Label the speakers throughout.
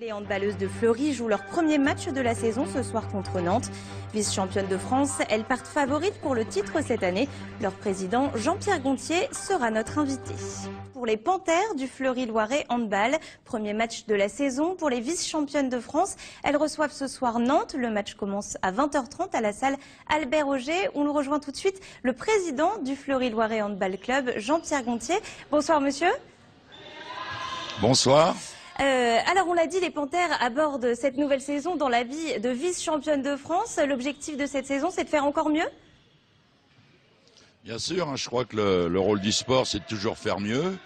Speaker 1: Les handballeuses de Fleury jouent leur premier match de la saison ce soir contre Nantes. Vice-championne de France, elles partent favorites pour le titre cette année. Leur président Jean-Pierre Gontier sera notre invité. Pour les Panthères du Fleury-Loiret handball, premier match de la saison pour les vice-championnes de France. Elles reçoivent ce soir Nantes. Le match commence à 20h30 à la salle Albert Auger. On le rejoint tout de suite le président du Fleury-Loiret handball club, Jean-Pierre Gontier. Bonsoir monsieur.
Speaker 2: Bonsoir.
Speaker 1: Euh, alors on l'a dit, les Panthères abordent cette nouvelle saison dans la vie de vice-championne de France. L'objectif de cette saison, c'est de faire encore mieux?
Speaker 2: Bien sûr, hein, je crois que le, rôle du sport, c'est de toujours faire mieux.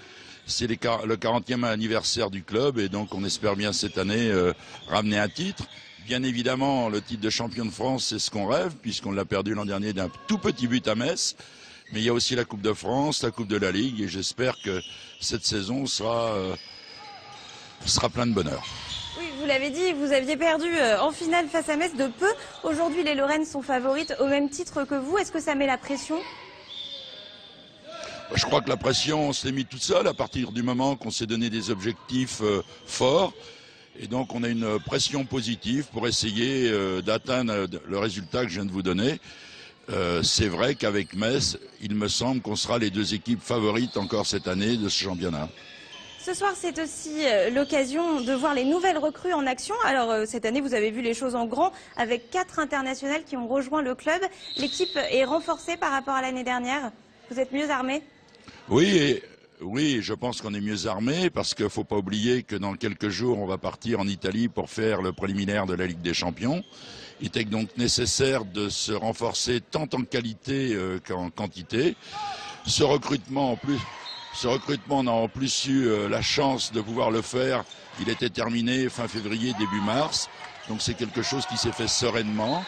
Speaker 2: C'est le 40e anniversaire du club et donc on espère bien cette année euh, ramener un titre. Bien évidemment, le titre de champion de France, c'est ce qu'on rêve, puisqu'on l'a perdu l'an dernier d'un tout petit but à Metz. Mais il y a aussi la Coupe de France, la Coupe de la Ligue, et j'espère que cette saison sera euh, sera plein de bonheur.
Speaker 1: Oui, vous l'avez dit, vous aviez perdu euh, en finale face à Metz de peu. Aujourd'hui, les Lorraines sont favorites au même titre que vous. Est-ce que ça met la pression?
Speaker 2: Je crois que la pression, on s'est mis toute seule à partir du moment qu'on s'est donné des objectifs euh, forts. Et donc, on a une pression positive pour essayer euh, d'atteindre le résultat que je viens de vous donner. c'est vrai qu'avec Metz, il me semble qu'on sera les deux équipes favorites encore cette année de ce championnat.
Speaker 1: Ce soir, c'est aussi euh, l'occasion de voir les nouvelles recrues en action. Alors, euh, cette année, vous avez vu les choses en grand avec quatre internationales qui ont rejoint le club. L'équipe est renforcée par rapport à l'année dernière. Vous êtes mieux armés?
Speaker 2: Oui, oui, je pense qu'on est mieux armés parce qu'il ne faut pas oublier que dans quelques jours, on va partir en Italie pour faire le préliminaire de la Ligue des Champions. Il était donc nécessaire de se renforcer tant en qualité euh, qu'en quantité. Ce recrutement, en plus, ce recrutement, on a en plus eu euh, la chance de pouvoir le faire. Il était terminé fin février, début mars. Donc c'est quelque chose qui s'est fait sereinement.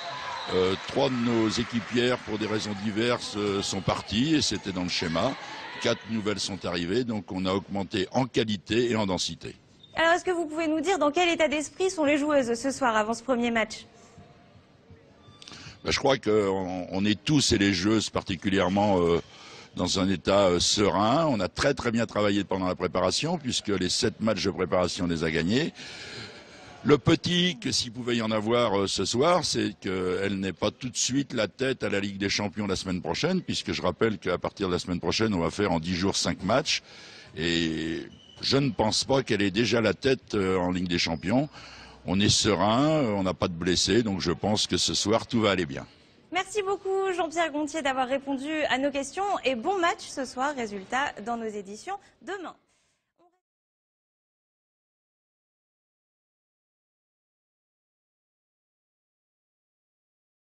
Speaker 2: Euh, trois de nos équipières, pour des raisons diverses, euh, sont parties et c'était dans le schéma. Quatre nouvelles sont arrivées, donc on a augmenté en qualité et en densité.
Speaker 1: Alors est-ce que vous pouvez nous dire dans quel état d'esprit sont les joueuses ce soir avant ce premier match?
Speaker 2: Ben, Je crois qu'on est tous et les joueuses particulièrement dans un état euh, serein. On a très très bien travaillé pendant la préparation puisque les sept matchs de préparation on les a gagnés. Le petit, que s'il pouvait y en avoir euh, ce soir, c'est qu'elle n'ait pas tout de suite la tête à la Ligue des Champions la semaine prochaine, puisque je rappelle qu'à partir de la semaine prochaine, on va faire en dix jours cinq matchs. Et je ne pense pas qu'elle ait déjà la tête euh, en Ligue des Champions. On est serein, on n'a pas de blessés, donc je pense que ce soir, tout va aller bien.
Speaker 1: Merci beaucoup Jean-Pierre Gontier d'avoir répondu à nos questions et bon match ce soir, résultat dans nos éditions demain.